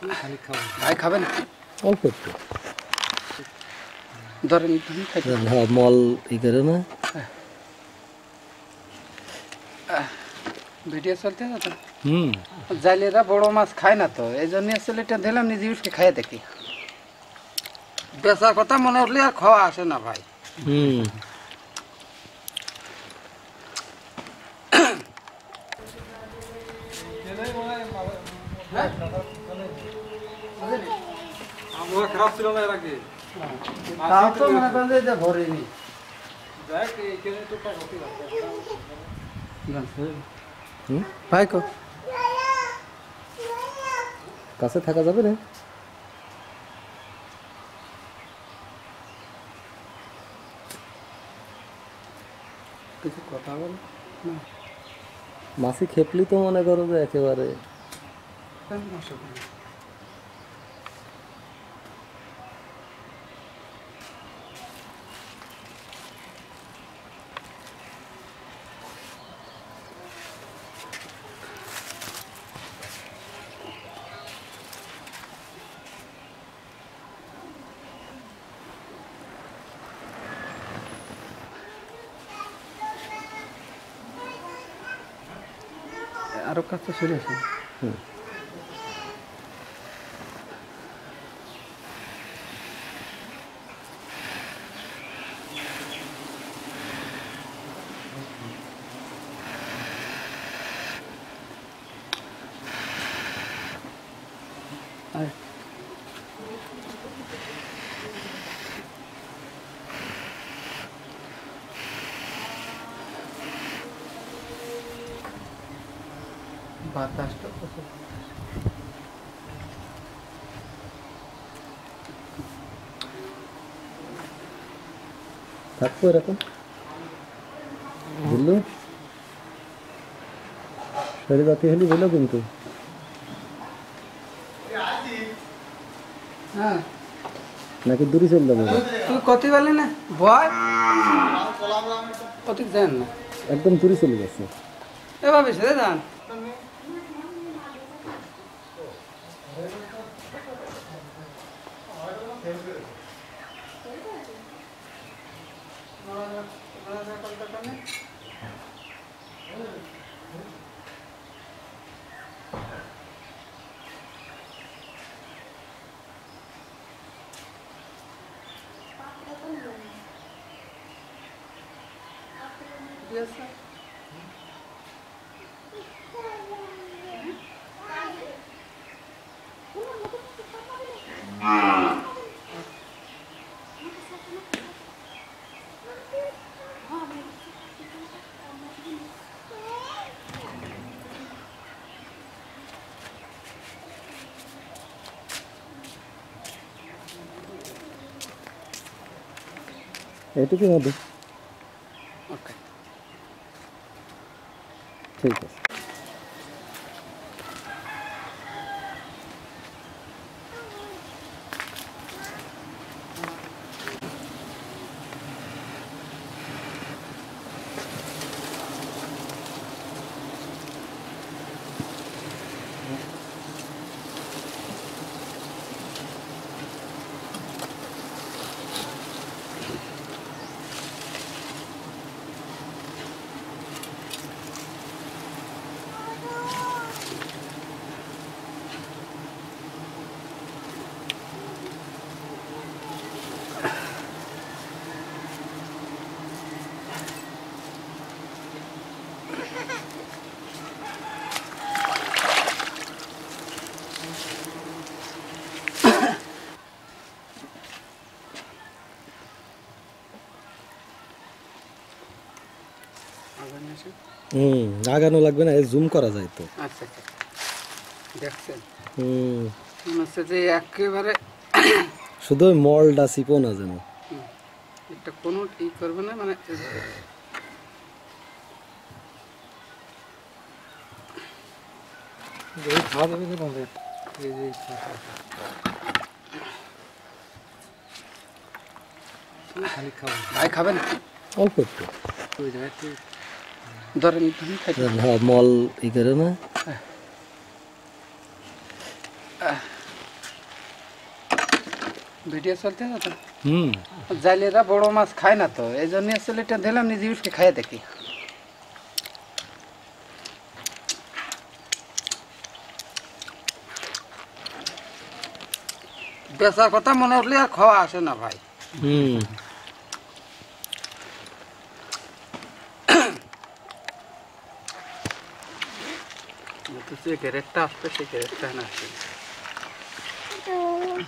খালি খাওয়া খাবেন? অল্প একটু। ধরেন ধরেন হ্যাঁ মল ই করে না। ভিডিও চলতে না তো? হুম। জাইলেরা বড় মাছ খায় না তো এই জন্য আসলে এটা দিলাম নিজে উঠকে খাইয়ে দেখি। বেচার কথা মনে উঠলে আর খাওয়া আসে না ভাই। হুম। খারাপ ছিল না এর আগে। তাও তো মনে করেন যে এটা ভরিনি দেখ এখানে তো টাকা হতে হুম? ভাই কো। কাছে থাকা যাবে না? কিছু কথা বল। মাসি খেপলি তো মনে করো যে একেবারে। 네, 빼먹었어 아로카트 소리였어요. 응. 네. আয়। বাতাসটা কত থাকবো এরকম বুঝলো শরীর বাতি হলি বললো কিন্তু হ্যাঁ নাকি দূরে চলে যাব? তুই কতি বলি না? বয়। কতি যান না? একদম দূরে চলে যাচ্ছে। এভাবে সেরে যান। интересно. Это надо. chicos. হুম আগানো লাগবে না জুম করা যায় তো। আচ্ছা আচ্ছা। দেখছেন? হুম। মনে হচ্ছে যে একেবারে শুধু মলটা চিপো না যেন। একটা কোনো ই করবে না মানে খাবেন। অল্প একটু ধরেন হ্যাঁ মল ই করে না? ভিডিও চলতে না তো? হুম। জালিয়ারা বড় মাছ খায় না তো এই জন্য আসলে এটা দিলাম নিজে ইউজকে খাইয়ে দেখি। বেচার কথা মনে উঠলে আর খাওয়া আসে না ভাই। হুম। se querés tappe, se querés tänäkin. Joo.